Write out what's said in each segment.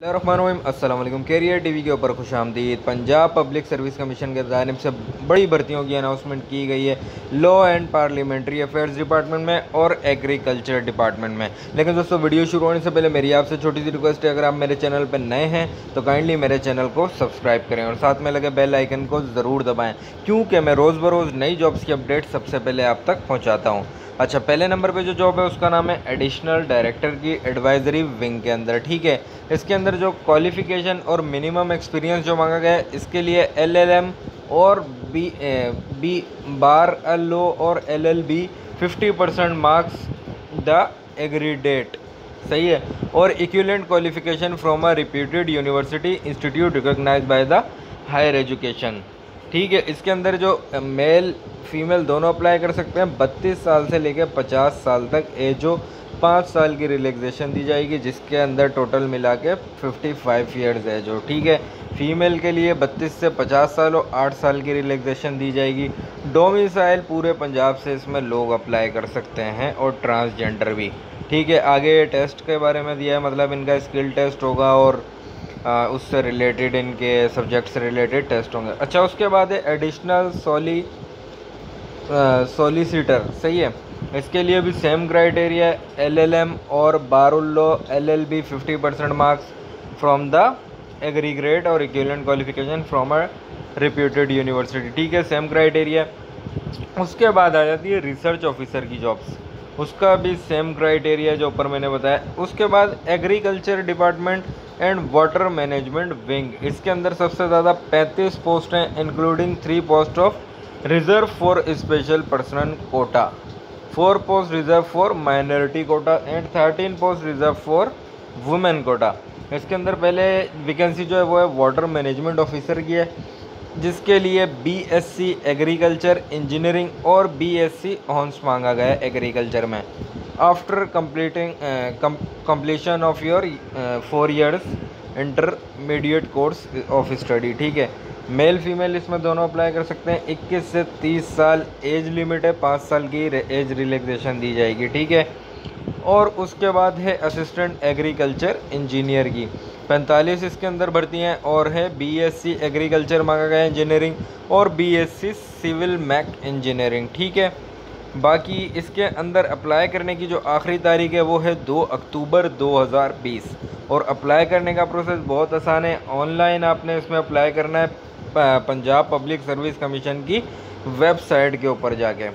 Aslam career TV के ऊपर खुश आमदीद। पंजाब पब्लिक सर्विस कमीशन के जानब से बड़ी भर्तियों की अनाउंसमेंट की गई है। Law and parliamentary affairs department में और एग्रीकल्चर डिपार्टमेंट में। लेकिन दोस्तों, वीडियो शुरू होने से पहले मेरी आपसे छोटी सी रिक्वेस्ट है। अगर आप मेरे चैनल पर नए हैं तो काइंडली मेरे चैनल को सब्सक्राइब करें और साथ में लगे बेल आइकन को ज़रूर दबाएँ, क्योंकि मैं रोज़ बरोज़ नई जॉब्स की अपडेट सबसे पहले आप तक पहुँचाता हूँ। अच्छा पहले नंबर पे जो जॉब है उसका नाम है एडिशनल डायरेक्टर की एडवाइजरी विंग के अंदर ठीक है? इसके अंदर जो क्वालिफ़िकेशन और मिनिमम एक्सपीरियंस जो मांगा गया है इसके लिए एलएलएम और B A, B bar LO और LLB 50 percent marks the aggregate सही है? और equivalent qualification from a reputed university institute recognise by the higher education ठीक है, इसके अंदर जो मेल फीमेल दोनों अप्लाई कर सकते हैं। बत्तीस साल से लेकर पचास साल तक एज पाँच साल की रिलैक्सेशन दी जाएगी, जिसके अंदर टोटल मिला के फिफ्टी फाइव ईयर्स है जो। ठीक है फीमेल के लिए बत्तीस से पचास साल और आठ साल की रिलैक्सेशन दी जाएगी। डोमिसाइल पूरे पंजाब से इसमें लोग अप्लाई कर सकते हैं और ट्रांसजेंडर भी। ठीक है, आगे टेस्ट के बारे में दिया है मतलब इनका स्किल टेस्ट होगा और उससे रिलेटेड इनके सब्जेक्ट से रिलेटेड टेस्ट होंगे। अच्छा उसके बाद है एडिशनल सोली सोलिसिटर सही है? इसके लिए भी सेम क्राइटेरिया एलएलएम और bar at law LLB 50 percent marks from the aggregate और equivalent qualification from a reputed university ठीक है सेम क्राइटेरिया उसके बाद आ जाती है रिसर्च ऑफिसर की जॉब्स उसका भी सेम क्राइटेरिया जो ऊपर मैंने बताया। उसके बाद agriculture department and water management wing इसके अंदर सबसे ज़्यादा 35 पोस्ट हैं including three post of reserve for special person quota four post reserve for minority quota and thirteen post reserve for women quota इसके अंदर पहले वैकेंसी जो है वो है वाटर मैनेजमेंट ऑफिसर की है। जिसके लिए बीएससी एग्रीकल्चर इंजीनियरिंग और बीएससी हॉन्स मांगा गया एग्रीकल्चर में। After completing completion of your four years intermediate course of study ठीक है? मेल फीमेल इसमें दोनों अप्लाई कर सकते हैं। 21 से 30 साल एज लिमिट है, पाँच साल की एज रिलैक्सेशन दी जाएगी, ठीक है? और उसके बाद है असिस्टेंट एग्रीकल्चर इंजीनियर की। 45 इसके अंदर भर्ती हैं और है बीएससी एग्रीकल्चर मांगा गया इंजीनियरिंग और बीएससी सिविल मैक इंजीनियरिंग ठीक है? बाकी इसके अंदर अप्लाई करने की जो आखिरी तारीख है वो है 2 अक्टूबर 2020 और अप्लाई करने का प्रोसेस बहुत आसान है। ऑनलाइन आपने इसमें अप्लाई करना है पंजाब पब्लिक सर्विस कमीशन की वेबसाइट के ऊपर जाके,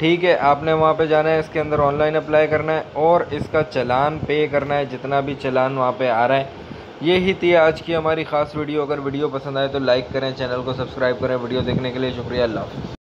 ठीक है? आपने वहाँ पे जाना है, इसके अंदर ऑनलाइन अप्लाई करना है और इसका चलान पे करना है, जितना भी चलान वहाँ पे आ रहा है। यही थी आज की हमारी ख़ास वीडियो। अगर वीडियो पसंद आए तो लाइक करें, चैनल को सब्सक्राइब करें। वीडियो देखने के लिए शुक्रिया। अल्लाह